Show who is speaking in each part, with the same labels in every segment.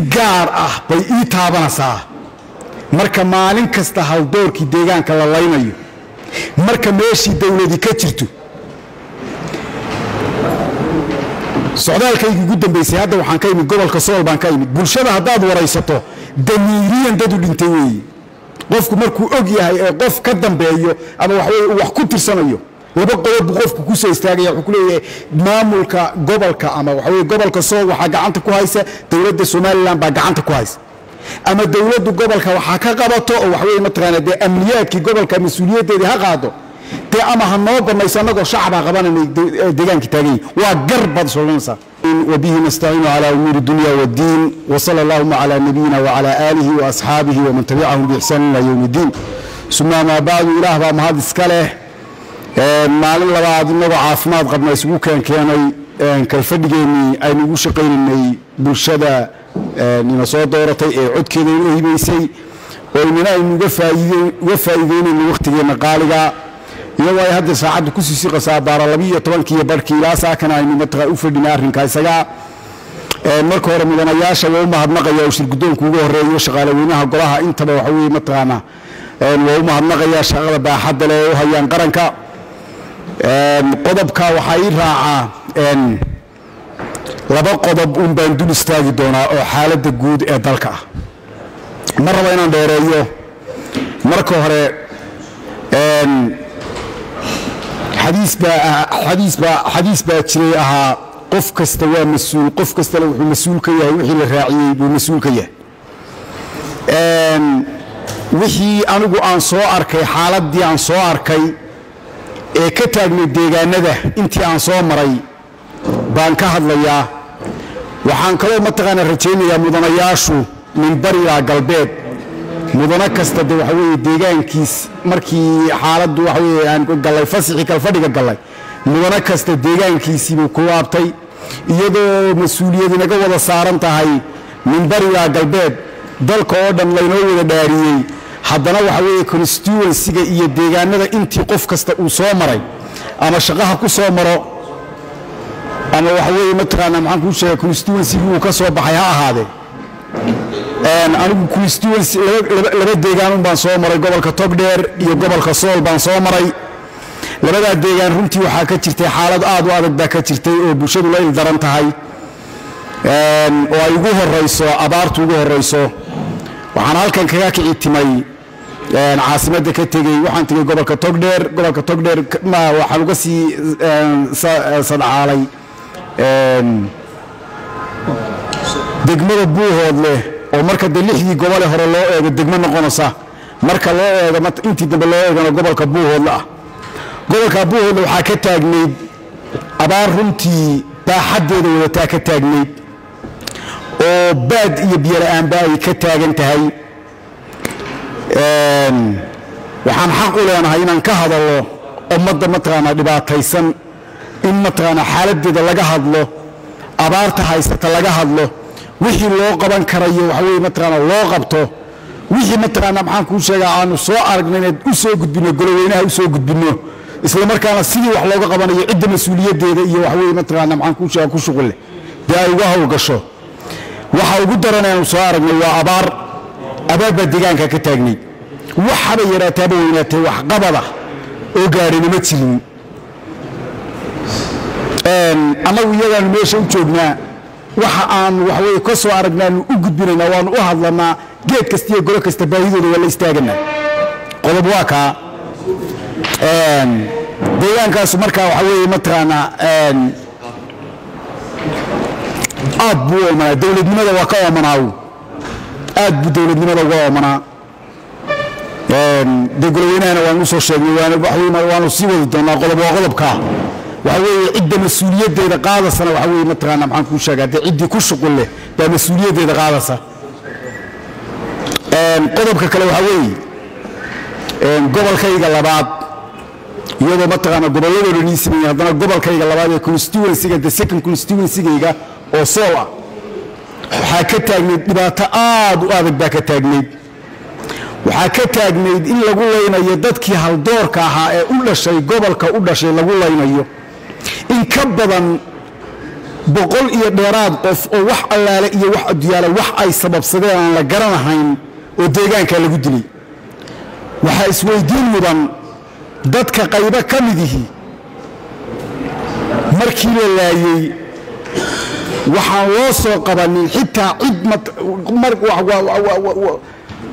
Speaker 1: gaar ah bay ii taabanaysaa. Marka maalin kasta haldoorkii deegaanka la laynayo marka meeshii dawladi ka jirto socdaalkaygii ugu dambaysay hadda waxaan ka imid gobolka sool baan ka imid bulshada haddaad waraysato damiiriyan dadu dhintay weeye. Qofku markuu og yahay ee qof ka dambeeyo ama waxweye wax ku tirsanayo laba qodob buu qofku ku soo istaagaya wuxuu ku leeyahay maamulka gobolka ama waxaweye gobolka sool waxaa gacanta ku haysa dowladda somalilan baa gacanta ku haysa ama dowladdu gobolka waxaa ka qabato oo waxweye mataqaana dee amniyaadkii gobolka mas-uuliyaddeedii ha qaado dee ama ha noo banayso annagoo shacabaa qabananay deegaankii taagan yihin waa gar baad solanaysaa وبه نستعين على أمور الدنيا والدين وصلى اللهم على نبينا وعلى آله وأصحابه ومن تبعهم بإحسان إلى يوم الدين ثم ما بعد إله بقى مهد إسكاله maalin labaad inagoo caafimaad qabna isugu keenkeenay kalfadhigeennii aynu ugu shaqaynaynay bulshada ina soo dooratay ee codkeeda ina hibaysay oo inana aynu uga faa'iideynayno wakhtigeenna qaaliga iyadoo ay hadda saacaddu ku siisiqasaa baara labiiyo tobankiiyo barhkii ilaa saakana aynu mataqaa u fadhinay arrinka marka hore mudanayaasha waa u mahadnaqaya oo shirguddoonku ugu horeeyo shaqaale golaha. Intaba waxa weeye mataqaana waa u mahadnaqaya shaqada baaxadda leh ee u hayaan qaranka qodobka waxaa ii raacaa laba qodob un baan dul istaagi doonaa oo xaaladda guud ee dalka ah. Ma raba inaan dheereeyo? Marka hore baa xadiis baa jiray ahaa qof kasta waa mas'uul qof kastana wuxuu mas'uul ka yahay wixii la raaciyey buu mas'uul ka yahay. Wixii anigu aan soo arkay xaaladdii aan soo arkay ee ka taagnay deegaanada intii aan soo maray baan ka hadlayaa. Waxaan kaloo mataqaana rajaynayaa mudanayaashu min bari ilaa galbeed. Mudano kasta de waxa weeye deegaankiis markii xaaladdu waxa weye aan gallay fasixii kalfadhiga gallay mudano kasta deegaankiisiibuu ku laabtay. Iyadoo mas'uuliyad inaga wada saaran tahay min bari ilaa galbeed dalka oo dhan laynoo wada dhaariyey haddana waxa weeye constituensiga iyo deegaanada intii qof kasta uu soo maray ama shaqaha ku soo maro ama waxa weeye mataqaana maxaan kuu sheega constituensigii uu ka soo baxay ha ahaadee. Anigu constituency laba deegaanun baan soo maray gobolka togdheer iyo gobolka sool baan soo maray. Labadaa deegaan runtii waxaa ka jirtay xaalad aad u adag baa ka jirtay oo bulshadu la il tahay. Oo ay ugu horayso abaartu ugu horayso waxaan halkan kaga kici timay caasimadda ka tegey waxaan tegey gobolka togdheer. Gobolka togdheer waxaan uga sii sadcaalay degmada buuhood leh oo marka dee lixdii gobole hore loo eego degmo noqonaysa. Marka loo eego intii dambe loo eegana gobolka buuhoodle ah. Gobolka buuhoodle waxaa ka taagnayd abaar runtii baaxaddeeda wadataa ka taagnayd oo baad iyo biyola'aanba ay ka taagan tahay waxaan xaq u leenahay inaan ka hadallo ummadda mataqaanaa dhibaataysan in mataqaanaa xaaladdeeda laga hadlo abaarta haysata laga hadlo wixii loo qaban karayo waxa weye mataqaanaa loo qabto wixii mataqaanaa maxaan kuu sheegaa aanu soo aragno inaad u soo gudbinno goloweynaha u soo gudbinno isla markaana sidii wax looga qabanayo cidda mas'uuliyaddeeda iyo waxa weye mataqaanaa maxaan kuu sheegaa ku shuqulle dee ay uga howlgasho waxa ugu daran aanu soo aragnay waa abaar abaar baa deegaanka ka taagnayd. Waxaba yaraataaba weynaatee waxqabada oo gaadhayna ma jirin annagu iyadaanu meesha u joognaa waxa aanu waxaweye ka soo aragnaanu u gudbinaynaa waanu u hadlanaa geed kasta iyo golo kasta baahidooda waa la istaaganaa qodob waa kaa. Deegaankaasu markaa waxa weeye mataqaanaa aad buu oomanaa dowladnimada waa ka oomanaaw aad buu dowladnimada uga oomanaa dee goloweynahana waanu u soo sheegnay waanu sii wadi doonaa qodob waa qodobkaa waxa weeye cidda mas'uuliyaddeeda qaadasana waxa weye mataqaana maxaan kuu sheegaa dee ciddii ku shuqul leh baa mas'uuliyaddeeda qaadasa. Qodobka kale waxaa weeye gobolkayga labaad iyadoo mataqaana gobolladoo dhan ii sameeyey haddana gobolkayga labaad ee constituencyga the second constituencygayga oo sool ah waxaa ka taagnayd dhibaato aad u adag baa ka taagnayd. Waxaa ka taagnayd in lagu laynayo dadkii haldoorka ahaa ee u dhashay gobolka u dhashay lagu laynayo in ka badan boqol iyo dheeraad qof oo wax allaale iyo wax adduyaala wax ay sababsadeen aan la garanahayn oo deegaankaa lagu dilay. Waxaa isweydiin mudan dadka qaybo ka midihii markii la laayey waxaan loo soo qabanin xitaa cid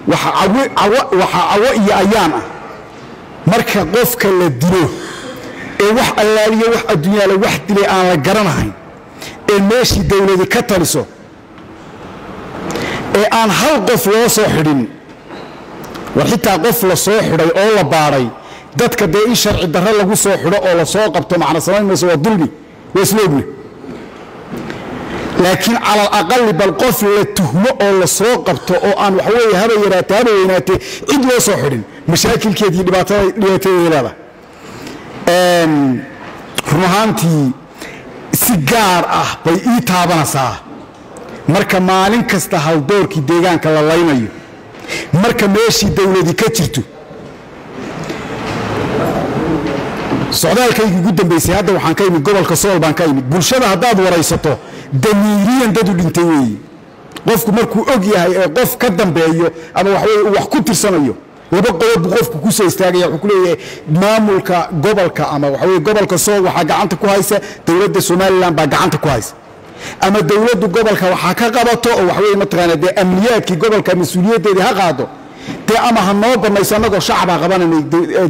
Speaker 1: waxa cawo iyo ayaan ah. Marka qofka la dilo ee wax allaaliyo wax adduunyaala wax dilay aan la garanahayn ee meeshii dawladi ka taliso ee aan hal qof loo soo xidhin war xitaa qof la soo xidhay oo la baadhay dadka dee in sharci darro lagu soo xidho oo la soo qabto macna samayn mayso waa dulmi waa isloogni laakiin cala alaqali bal qof la tuhmo oo la soo qabto oo aan waxaweeye haba yaraate haba weynaatee cid loo soo xidhin. Mashaakilkeedii dhibaatadeeda leedahay. Run ahaantii si gaar ah bay ii taabanaysaa. Marka maalin kasta haldoorkii deegaanka la laynayo marka meeshii dawladi ka jirto socdaalkaygii ugu dambaysay hadda waxaan ka imid gobolka sool baan ka imid bulshada haddaad waraysato damiiriyan dadu dhintay weeye qofku markuu og yahay ee qof ka dambeeyo ama waxaweye uu wax ku tirsanayo laba qodob buu qofku ku soo istaagaya. Wuxuu ku leeyahay maamulka gobolka ama waxaweye gobolka sool waxaa gacanta ku haysa dowladda somalilan baa gacanta ku haysa. Ama dowladdu gobolka waxaa ka qabato oo waxaweye mataqaana dee amniyaadkii gobolka mas'uuliyaddeedii ha qaado dee ama ha noo banayso annagoo shacabaa qabananay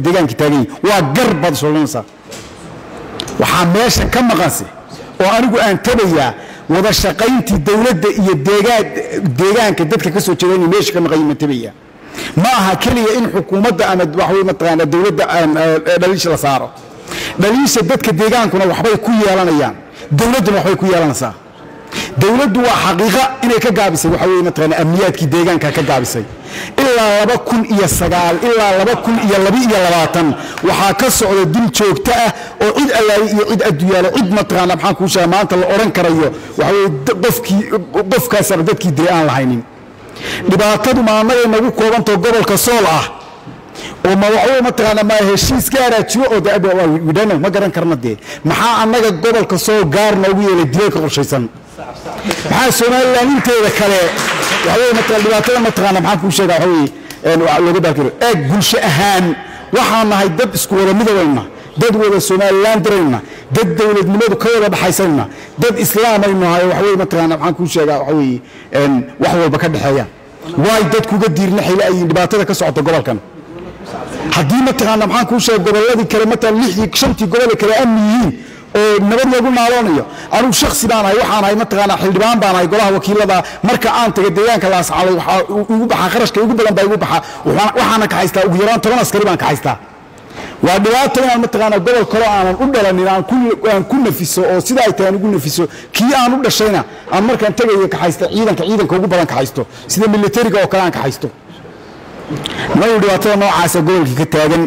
Speaker 1: deegaankii taagan yihiin waa gar baad waxaa meesha ka maqanse oo anigu aan tabayaa wada shaqayntii dowladda iyo deegaanka dadka ka soo jeeda inay meesha ka maqan tabaya ma aha keliya in xukuumadda ama waxawey mataqaana dowladda dhaliisha la saaro. Dhaliisha dadka deegaankuna waxbay ku yeelanayaan. Dowladduna waxbay ku yeelanaysaa dowladdu waa xaqiiqa inay ka gaabisay waxa weye mataqaana amniyaadkii deegaanka ka gaabisay. Ilaa laba kun iyo sagaal ilaa laba kun iyo laba iyo labaatan waxaa ka socda dil joogto ah oo cid allaali iyo cid adduyaalo cid mataqaana maxaan kuu sheega maanta la odhan karayo waxa weye qofkii qofkaasaba dadkii dilay aan lahaynin. Dhibaatadu ma annagay nagu koobantao gobolka sool ah oo ma waxawey mataqaana ma heshiis gaaraa jiro oo widhano ma garan karna dee. Maxaa annaga gobolka sool gaar noogu yeelay dilalka qorshaysan maxaa somalilan inteeda kale. Dhibaatada mataqaana maxaan kuu sheega waxaweye baakiro eeg bulsho ahaan waxaan nahay dad isku wada midabayna dad wada somalilan dirayna dad dowladnimadu ka wada dhaxaysayna dad islaamaynu nahay waxawey mataqaana maxaan kuu sheegaa waxaweye wax walba ka dhexeeya waay dadkuga diirna xile ayiin dhibaatada ka socota gobolkan. Haddii mataqaana maxaan kuu sheega gobolladii kale matalan lixdii shantii gobole kale amni yihiin nabad lagu naaloonayo anugu shaksi baan waxaan ahay mataqaana xildhibaan baan golaha wakiilada. Marka aan taga deegaanka laascalay waxaa igu baxaa kharashka igu badan baa igu baxa. Waxaana ka haystaa ugu yaraan toban askari baan ka haystaa. Waa dhibaato inaan mataqaana gobol kaloo aanan u dhalanin aan ku nafiso oo sida ay tahay aan ugu nafiso kii aan u dhashayna aan markaan tegayo kaxaysta ciidanka ciidanka ugu badan kaxaysto sida militariga oo kale aan kaxaysto nagu dhibaatada noocaasa gobolkii ka taagan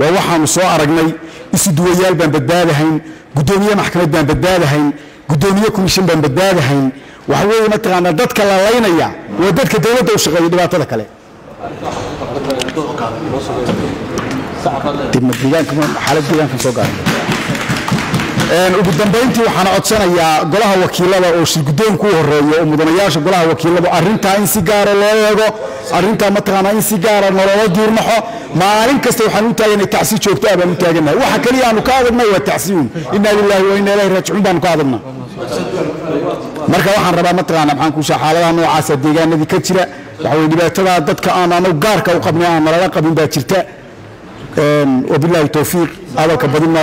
Speaker 1: waa waxaanu soo aragnay isuduwayaal baan badbaadahayn guddoomiye maxkamad baan badbaadahayn guddoomiye komishin baan badbaadahayn waxa weeye mataqaana dadka la laynaya waa dadka dowladda u shaqeeya dhibaatada kale. Ugu dambayntii waxaan codsanayaa golaha wakiilada oo shirgudoonku horeeyo oo mudanayaasha golaha wakiiladu arrintaa in si gaara loo eego arrintaa mataqaanaa in si gaara nolola diirnaxo maalin kasta waxaan u taaganay tacsi joogto ah baan u taagannahay waxa keliya aanu ka adagnay waa tacsiun inna lillahi wa inna ilahi raajicuun baanu ka adagnaa marka waxaan rabaa mataqaana maxaan kuushaa xaaladaha noocaasa deegaanadii ka jira. Waxa weye dhibaatada dadka aan anagu gaarka u qabnay aan nalala qabin baa jirta. Wabilaahi towfiiq hadalka badin maayo